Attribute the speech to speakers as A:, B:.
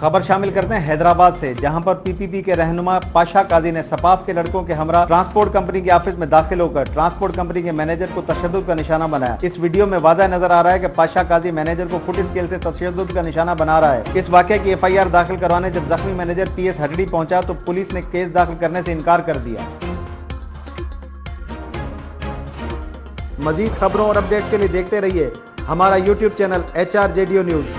A: खबर शामिल करते हैं हैदराबाद से, जहाँ पर पीपीपी के रहनुमा पाशा काजी ने सपाफ के लड़कों के हमरा ट्रांसपोर्ट कंपनी के ऑफ़िस में दाखिल होकर ट्रांसपोर्ट कंपनी के मैनेजर को तशद का निशाना बनाया। इस वीडियो में वादा नज़र आ रहा है कि पाशा काजी मैनेजर को फुट स्केल से तशद का निशाना बना रहा है। इस वाक्य की एफआईआर दाखिल करवाने जब जख्मी मैनेजर पी एस हडडी पहुँचा तो पुलिस ने केस दाखिल करने ऐसी इनकार कर दिया। मजीद खबरों और अपडेट्स के लिए देखते रहिए हमारा YouTube channel H R news.